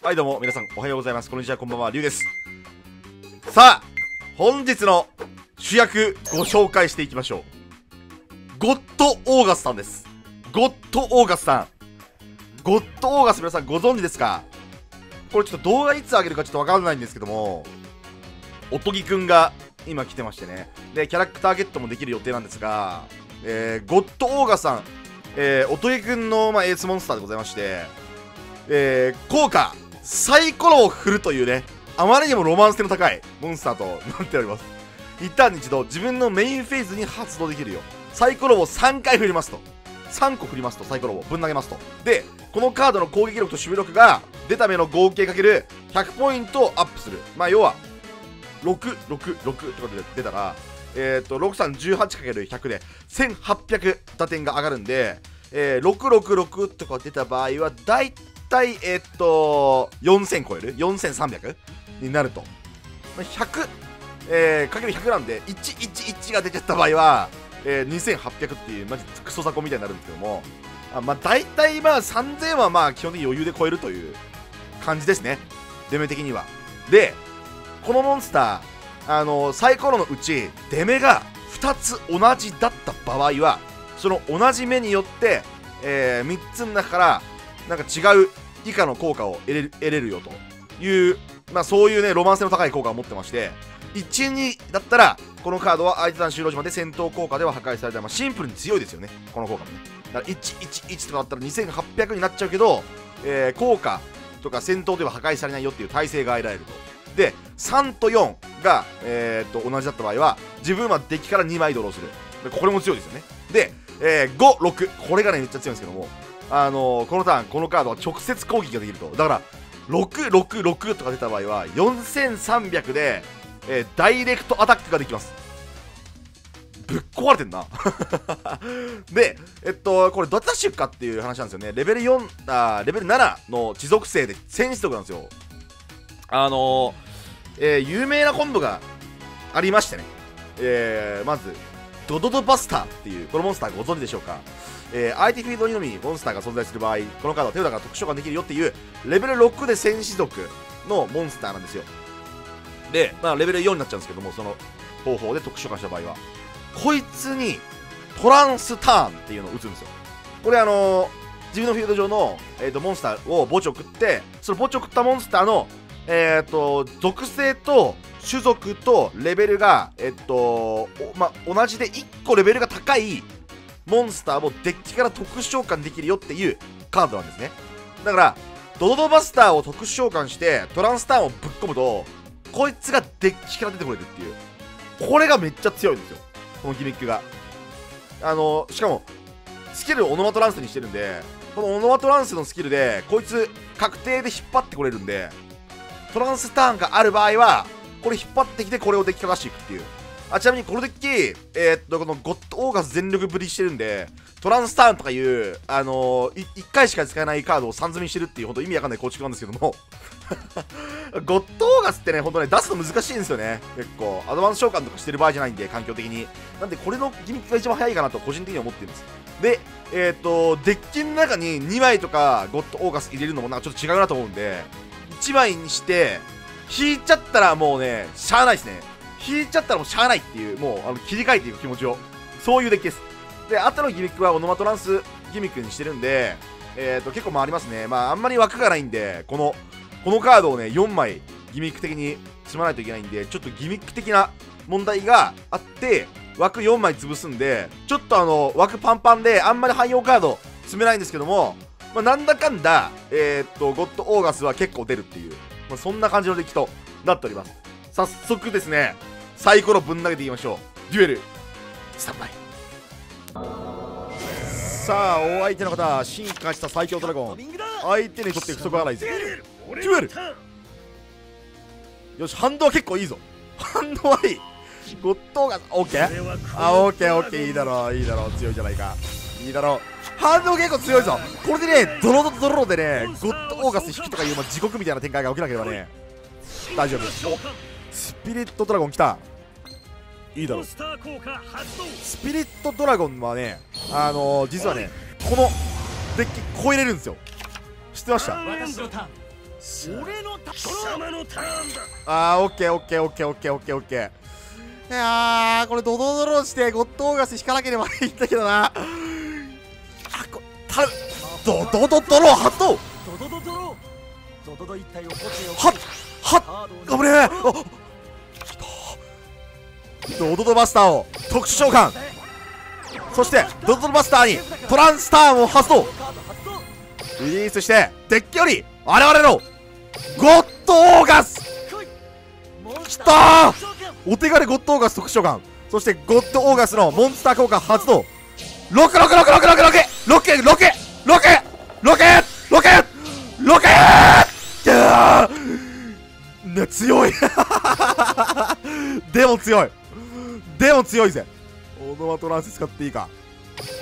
はいどうも皆さんおはようございます。こんにちはこんばんはりゅうです。さあ本日の主役ご紹介していきましょう。ゴッドオーガスさんです。ゴッドオーガスさん。ゴッドオーガス皆さんご存知ですか？これちょっと動画いつ上げるかちょっとわかんないんですけどもおとぎくんが今来てましてね。でキャラクターゲットもできる予定なんですが、えー、ゴッドオーガスさん、えー、おとぎくんの、まあ、エースモンスターでございましてえー、効果サイコロを振るというねあまりにもロマンス性の高いモンスターとなっております。一旦に一度自分のメインフェーズに発動できるよサイコロを3回振りますと。3個振りますとサイコロをぶん投げますと。でこのカードの攻撃力と守備力が出た目の合計かける100ポイントをアップする。まあ要は666ってことで出たらえっ、と 6318×100 で1800打点が上がるんで、えー、666とか出た場合は大体えっ、と4000超える？4300になると。100えー、かける100なんで111が出ちゃった場合は、えー、2800っていうマジクソ雑魚みたいになるんですけども。あまあ大体まあ3000はまあ基本的に余裕で超えるという感じですね。デメ的には。でこのモンスターあのサイコロのうち出目が2つ同じだった場合はその同じ目によって、えー、3つの中からなんか違う以下の効果を得れる得れるよという、まあ、そういうねロマン性の高い効果を持ってまして12だったらこのカードは相手団終了時まで戦闘効果では破壊された、まあ、シンプルに強いですよねこの効果もね。だから111とかだったら2800になっちゃうけど、えー、効果とか戦闘では破壊されないよっていう耐性が得られると。で3と4が、えー、っと同じだった場合は自分はデッキから2枚ドローする。これも強いですよね。で、えー、56これがねめっちゃ強いんですけども。あの、このターンこのカードは直接攻撃ができるとだから666とか出た場合は4300で、えー、ダイレクトアタックができますぶっ壊れてんな で、えっと、これどうやって出していくかっていう話なんですよね。レベル4、あレベル7の地属性で戦士族なんですよ。あのー、えー、有名なコンボがありましてね。えー、まず、ドドドバスターっていう、このモンスターご存知でしょうか？えー、相手フィールドにのみモンスターが存在する場合、このカードは手札が特殊召喚できるよっていう、レベル6で戦士族のモンスターなんですよ。で、まあ、レベル4になっちゃうんですけども、その方法で特殊召喚した場合は。こいつにトランスターンっていうのを打つんですよ。これあのー、自分のフィールド上の、えーと、モンスターを墓地を食って、その墓地を食ったモンスターの、えーと、属性と種族とレベルが、えっ、ー、とまあ、同じで1個レベルが高いモンスターをデッキから特殊召喚できるよっていうカードなんですね。だから、ドドドバスターを特殊召喚してトランスターンをぶっ込むと、こいつがデッキから出てこれるっていう。これがめっちゃ強いんですよ。このギミックが。あの、しかも、スキルをオノマトランスにしてるんで、このオノマトランスのスキルで、こいつ確定で引っ張ってこれるんで、トランスターンがある場合は、これ引っ張ってきてこれをデッキから出していくっていう。あちなみにこのデッキ、えー、っと、このゴッドオーガス全力ぶりしてるんで、トランスターンとかいう、あのー、1回しか使えないカードを3積みしてるっていう、ほんと意味わかんない構築なんですけどもゴッドオーガスってね、ほんとね、出すの難しいんですよね。結構。アドバンス召喚とかしてる場合じゃないんで、環境的に。なんで、これのギミックが一番早いかなと、個人的には思ってるんです。で、えっ、と、デッキの中に2枚とかゴッドオーガス入れるのもなんかちょっと違うなと思うんで、1枚にして、引いちゃったらもうね、しゃあないですね。引いちゃったらもうしゃあないっていう、もうあの切り替えていく気持ちを。そういうデッキです。で、後のギミックはオノマトランスギミックにしてるんで、えっ、ー、と、結構回りますね。まあ、あんまり枠がないんで、このこのカードをね4枚ギミック的に積まないといけないんでちょっとギミック的な問題があって枠4枚潰すんでちょっとあの枠パンパンであんまり汎用カード積めないんですけども、まあ、なんだかんだ、えー、っとゴッドオーガスは結構出るっていう、まあ、そんな感じのデッキとなっております早速ですねサイコロぶん投げていきましょう。デュエルスタンバイ。さあお相手の方進化した最強ドラゴン。相手にとって不足はないぜ。デュエルよし反動は結構いいぞ。反動はいい。ゴッドがオッケー？あオッケーオッケー。いいだろういいだろう。強いじゃないか。いいだろう。反動結構強いぞ。これでねドロドロドロでねゴッドオーガス引きとかいう、まあ、地獄みたいな展開が起きなければね大丈夫。ピリットドラゴン来た。いいだろ。うスピリットドラゴンはねあのー、実はねこのデッキ超えれるんですよ。知ってました？俺の貴様のターンだあーオッケーオッケーオッケーオッケーオッケーオッケー。いやーこれドドドロしてゴッドオーガス引かなければいいんだけどな。あこたる。ドドドドロ発動ドドドドロドドド一体をはっはっカードを頑張れあ来たドドドバスターを特殊召喚。そしてドドドバスターにトランスターンを発動。リリースしてデッキより我々のゴッドオーガス。来たお手軽ゴッドオーガス特殊召喚。そしてゴッドオーガスのモンスター効果発動。ロケロケロケロケロケロケロケロケロケロケロケロケー強いでも強いでも強いぜ。オノマトランス使っていいか。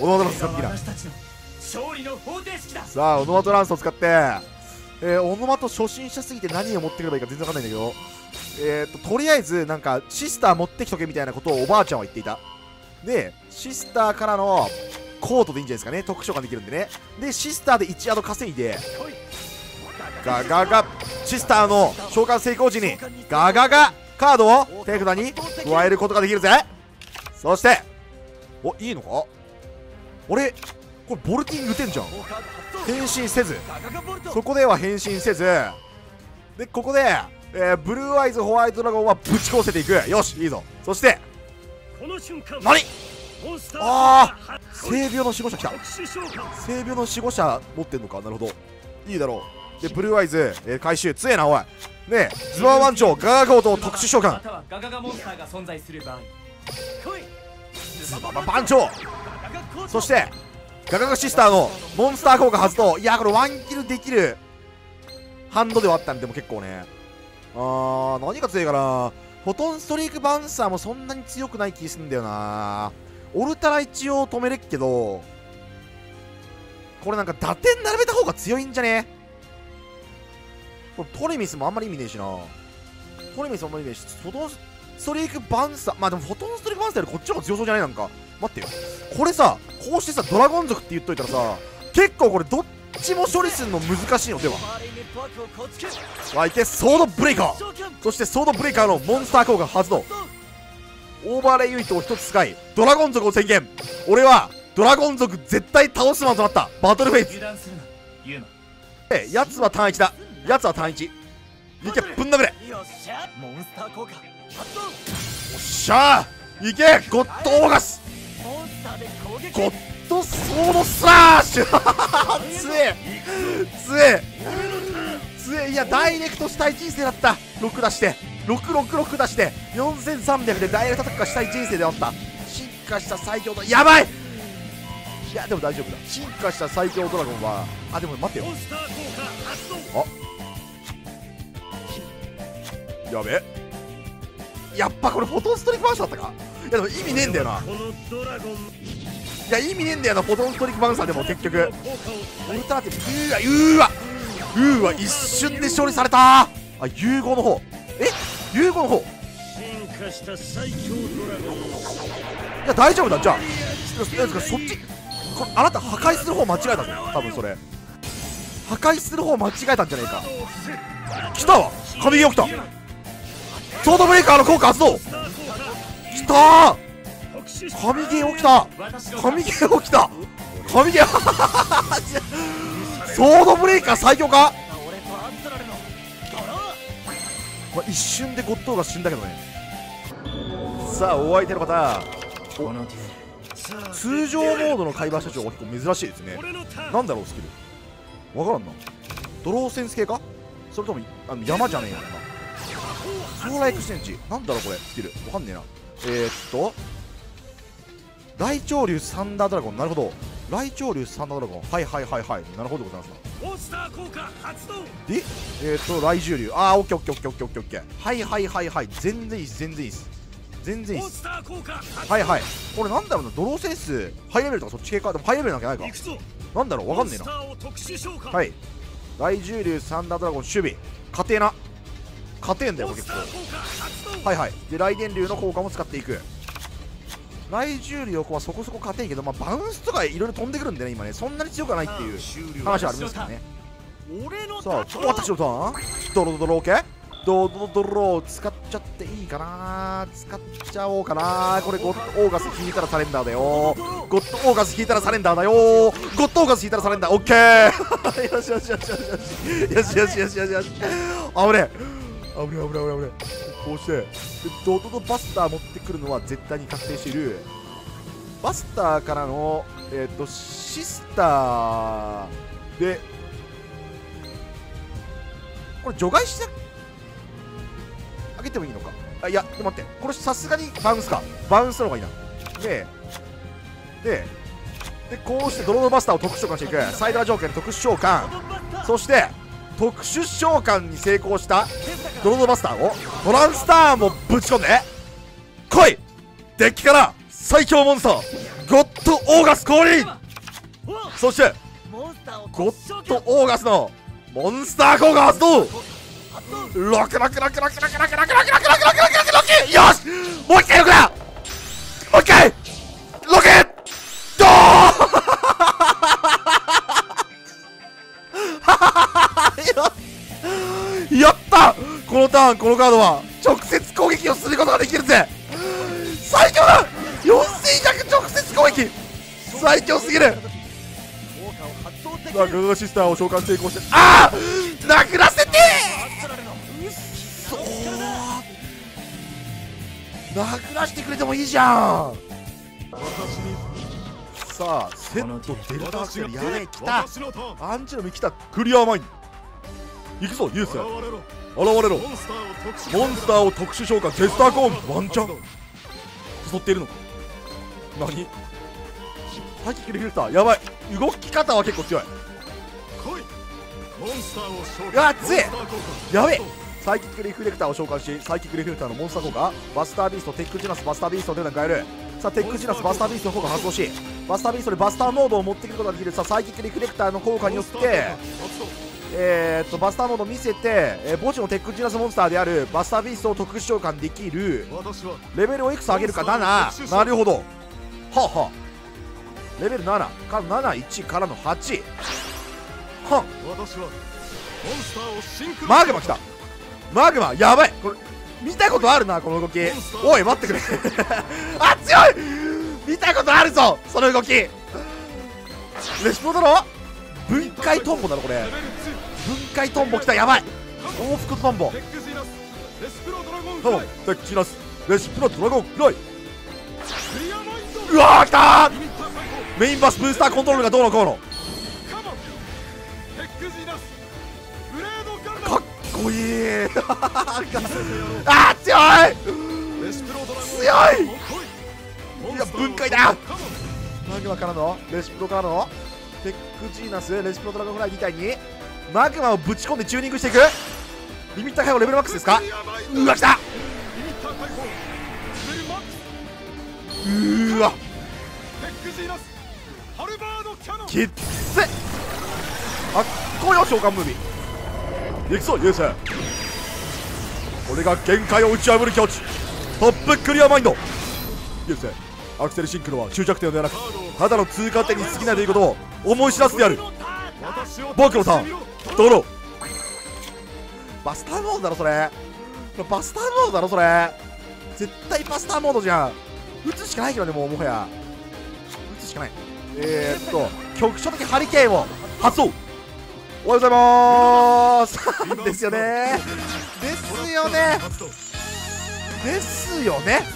オノマトランス使っていいな。勝利の方程式だ。さあオノマトランスを使って。えー、オノマト初心者すぎて何を持ってくればいいか全然わかんないんだけど。えー、ととりあえずなんかシスター持ってきとけみたいなことをおばあちゃんは言っていた。でシスターからのコートでいいんじゃないですかね。特殊召喚できるんでね。でシスターで1アド稼いで。ガガガ。シスターの召喚成功時にガガガカードを手札に加えることができるぜ。そしておいいのか？俺これボルティング打てんじゃん。変身せず。そこでは変身せず。でここで、えーブルーアイズホワイトドラゴンはぶち壊せていく。よしいいぞ。そして何？あー性病の守護者来た。性病の守護者持ってんのか？なるほど。いいだろう。でブルーアイズ、えー回収。強えなおいねえズバー番長ガガガゴと特殊召喚。ガガガモンスターが存在する場合来いズババ番長そしてガガガシスターのモンスター効果発動。いやこれワンキルできる。ハンドではあったんでも結構ね。あー何が強いかな。フォトンストリークバウンサーもそんなに強くない気すんだよな。オルタラ一応止めれっけどこれなんか打点並べた方が強いんじゃね？トレミスもあんまり意味ねえしな。トレミスもあんまり意味ねえしフォトンストリークバンサーまあでもフォトンストリークバンサーよりこっちの方が強そうじゃないなんか。待ってよ。これさこうしてさドラゴン族って言っといたらさ結構これどっちも処理するの難しいの。では。バーレイネットワークを構築湧いてソードブレイカー。そしてソードブレイカーのモンスター効果発動。オーバーレイユニットを1つ使いドラゴン族を宣言。俺はドラゴン族絶対倒すマンとなった。バトルフェイス。えやつは単一だ。やつは単一。いけぶん殴れ。よっしゃ。モンスター効果。発動おっしゃ。ーいけ。ゴッドオーガス。ゴッドソードスラッシュ。強え。強え。強え。いやダイレクトしたい人生だった。6出して。666出して。4300でダイレクトアタックがしたい人生であった。進化した最強ドラやばいいやでも大丈夫だ。進化した最強ドラゴンはあでも待ってよ。モンスター効果発動やべ。えやっぱこれフォトンストリークバンサーだったか。いやでも意味ねえんだよな。このドラゴンいや意味ねえんだよなフォトンストリークバンサーでも結局。ウルトラってうーわうーわうーわ一瞬で処理された。あ融合の方。え？融合の方。進化した最強ドラゴン。いや大丈夫だ。じゃあそっち。こあなた破壊する方間違えたぞ多分それ。破壊する方間違えたんじゃねえか。来たわ。神ゲー起きた。ソードブレイカーの効果発動。来た。ー神ゲー起きた。神ゲー起きた。神ゲー ソードブレイカー最強か、一瞬でゴッドーが死んだけどね。さあお相手の方。このデュエル通常モードの海馬社長は結構珍しいですね。なんだろうスキル。わからんな。ドローセンス系か？それともあの山じゃねえよなソーラーエクスチェンジ。なんだろうこれスキル。わかんねえな。えー、っと大潮流サンダードラゴン。なるほど。来潮流サンダードラゴン。はいはいはいはい。なるほどございますな。モンスター効果発動でえー、っと来獣流あーオッケーオッケーオッケーオッケーオッケーオッケー。はいはいはいはい。全然いいっす全然いいっす全然いいっす。はいはい。これなんだろうな？ドローセンス？ハイレベルとかそっち系か？でもハイレベルなんかないか。なんだろう？わかんねえな。はい。大獣流サンダードラゴン守備。家庭な。家庭んだよ結構。はいはい。で雷電流の効果も使っていく。雷獣流はそこそこ勝てんけど、まあ、バウンスとかいろいろ飛んでくるんでね今ね。そんなに強くはないっていう話はありますからね。俺のさあ私のターン？ドロドロ OK? ドロドロー使っちゃっていいかな使っちゃおうかなこれゴッドオーガス引いたらサレンダーだよゴッドオーガス引いたらサレンダーだよゴッドオーガス引いたらサレンダーオッケーよしよしよしよしよしよしよしよしよしよしあぶねあぶねあぶねあぶねこうしてでドドドバスター持ってくるのは絶対に確定しているバスターからのえっ、とシスターでこれ除外してあげてもいいのか？あいや待って。これさすがにバウンスか。バウンスの方がいいな。でででこうしてドローバスターを特殊召喚していく。サイダー条件特殊召喚。そして特殊召喚に成功したドローバスターをトランスターもぶち込んで来い！デッキから最強モンスターゴッドオーガス降臨！そしてゴッドオーガスのモンスター効果発動！ロクロクロクロクロクロクロクロクロクロクロクロクよしもう一回ロクだもう一回ロケドーやったこのターンこのカードは直接攻撃をすることができるぜ最強だ4100直接攻撃最強すぎるさあガガシスターを召喚成功してああ殴らせ殴らしてくれてもいいじゃん。さあセットデルタアクセルやべえ来た。アンチの実来たクリアマイン行くぞユース現れろ現れろ。モンスターを特殊召喚テスターコーンワンチャン。誘っているのか。何？サイキックリフレクターやばい。動き方は結構強い。来い。モンスターを召喚。うわ熱いやべえサイキックリフレクターを召喚しサイキックリフレクターのモンスター効果バスタービーストテックジナスバスタービーストで変えるさあテックジナスバスタービーストの効果を発動しバスタービーストでバスターモードを持ってくることができるさあサイキックリフレクターの効果によってえー、っとバスターモードを見せて、えー墓地のテックジナスモンスターであるバスタービーストを特殊召喚できるレベルをいくつ上げるか7なるほど。はあはあ。レベル7から71からの8はん私はモンスターをシンクロ。マグマ来たマグマやばい。これ見たことあるなこの動き。おい待ってくれ。あ強い。見たことあるぞその動き。レシポだろ分解トンボだろこれ。分解トンボ来たやばい。往復トンボ。2テックジーナスレスプロドラゴンフトンボクチラスレシプロドラゴンフライ。うわー来たメインバスブースターコントロールがどうのこうのこいい。あー強い。強い。いいや分解だ。マグマからの。レシプロからの。テックジーナスレシプロドラゴンフライみたいに。マグマをぶち込んでチューニングしていく。リミッター解放レベルマックスですか？うわ来た。うーわ。テックジーナス。ハルバードキャノン。きっついかっこよ召喚ムービー行くぞ遊星俺が限界を打ち破る境地。トップクリアマインド。遊星アクセルシンクロは終着点ではなくただの通過点に過ぎないということを思い知らせてやる。僕のターン。ドロー。バスターモードだろそれ。バスターモードだろそれ。絶対バスターモードじゃん。打つしかないけどねもうもはや。打つしかない。えー、っと局所的ハリケーンを発動。おはようございます。ですよね。ですよね。ですよね。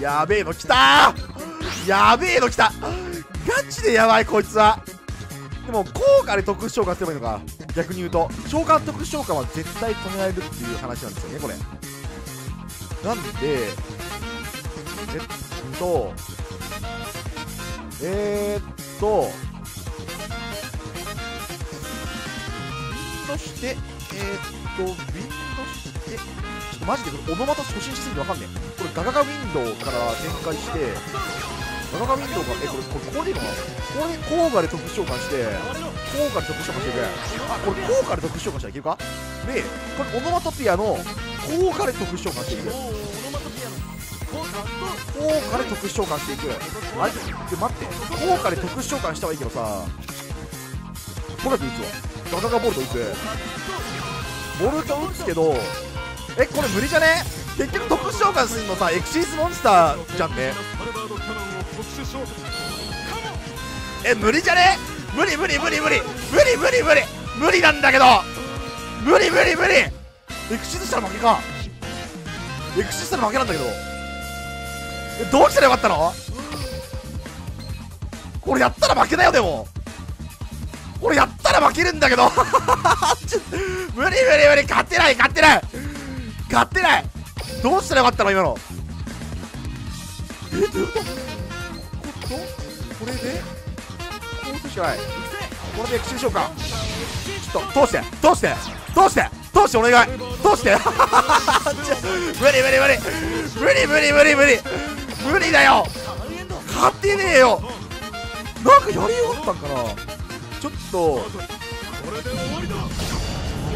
やべえの来た。ーやべえの来た。ガチでやばいこいつは。でも効果で特殊召喚すればいいのか。逆に言うと。召喚特殊召喚は絶対止められるっていう話なんですよねこれ。なんでえっとえー、っと。ウィンドしてえー、っとウィンドしてちょっとマジでこれオノマト初心者すぎてわかんねえ。これガガガウィンドウから展開してガガガウィンドウからえこれこれこれでいいのかな？これ効果で特殊召喚して効果で特殊召喚していくあこれ効果で特殊召喚したらいけるか？でこれオノマトピアの効果で特殊召喚していく効果で特殊召喚していく。あれで待って。効果で特殊召喚したはいいけどさ。ボルト打つわガガガボルト打つボルト打つけどえこれ無理じゃね？結局特殊召喚するのさエクシースモンスターじゃんね。え無理じゃね？無理無理無理無理。無理無理無理。無理なんだけど。無理無理無理。エクシーズしたら負けか。エクシーズしたら負けなんだけど。どうしたらよかったの？これやったら負けだよでも。これやったら負けるんだけど。無理無理無理。勝てない勝てない。勝てない。どうしたらよかったの？今の。えどういうこと？ことこれで？こうすしかない。これでエクシーしようか。ちょっと通して。通して。通して。通してお願い。通して。ち ょ無理無理無理。無理無理無理無理。無理だよ。勝てねえよ。なんかやりよかったんかな。ちょっと。や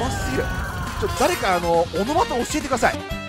ばすぎる。ちょっと誰かあのオノマト教えてください。